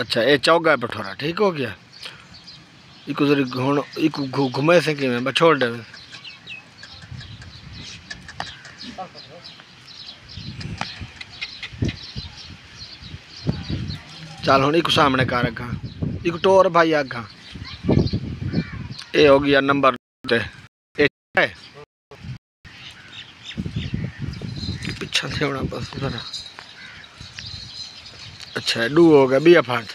अच्छा ये चौगा पठोरा ठीक हो गया? इको जरी घुण, इको घुमे से कि मैं छोड़ दे चल हूँ एक सामने कर अगा एक टोर भाई अगा ये हो गया नंबर पीछा से थे अच्छा डू हो गया बिया फाट